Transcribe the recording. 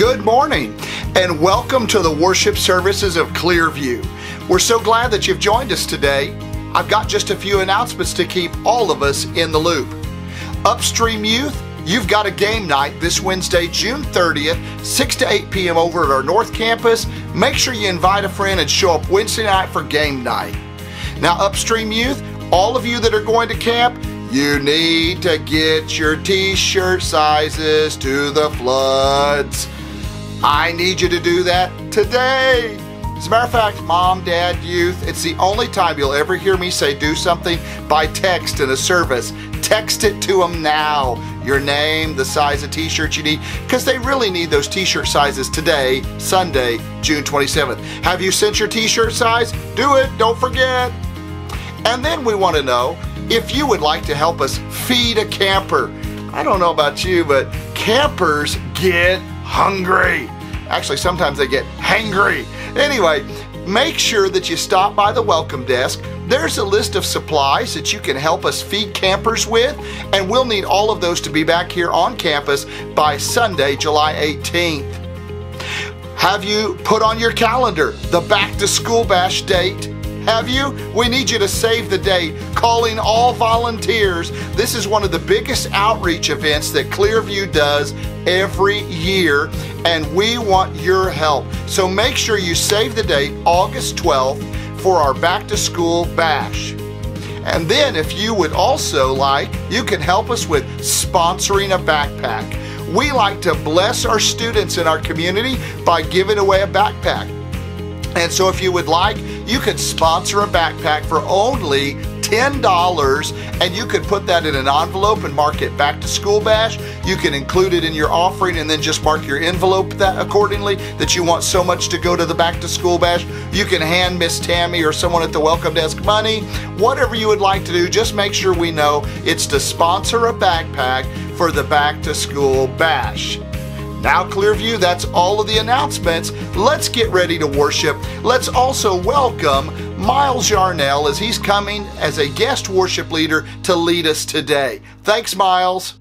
Good morning and welcome to the worship services of Clearview. We're so glad that you've joined us today. I've got just a few announcements to keep all of us in the loop. Upstream Youth, you've got a game night this Wednesday, June 30th, 6 to 8 p.m. over at our North Campus. Make sure you invite a friend and show up Wednesday night for game night. Now, Upstream Youth, all of you that are going to camp, you need to get your t-shirt sizes to the floods. I need you to do that today. As a matter of fact, mom, dad, youth, it's the only time you'll ever hear me say do something by text in a service. Text it to them now. Your name, the size of t-shirt you need, because they really need those t-shirt sizes today, Sunday, June 27th. Have you sent your t-shirt size? Do it, don't forget. And then we want to know if you would like to help us feed a camper. I don't know about you, but campers get hungry. Actually, sometimes they get hangry. Anyway, make sure that you stop by the welcome desk. There's a list of supplies that you can help us feed campers with, and we'll need all of those to be back here on campus by Sunday, July 18th. Have you put on your calendar the back to school bash date? Have you? We need you to save the date, calling all volunteers. This is one of the biggest outreach events that Clearview does every year, and we want your help. So make sure you save the date, August 12th, for our back to school bash. And then, if you would also like, you can help us with sponsoring a backpack. We like to bless our students in our community by giving away a backpack. And so, if you would like, you could sponsor a backpack for only $10 and you could put that in an envelope and mark it back to school bash. You can include it in your offering and then just mark your envelope that accordingly that you want so much to go to the back to school bash. You can hand Miss Tammy or someone at the welcome desk money. Whatever you would like to do, just make sure we know it's to sponsor a backpack for the back to school bash. Now, Clearview, that's all of the announcements. Let's get ready to worship. Let's also welcome Miles Yarnell as he's coming as a guest worship leader to lead us today. Thanks, Miles.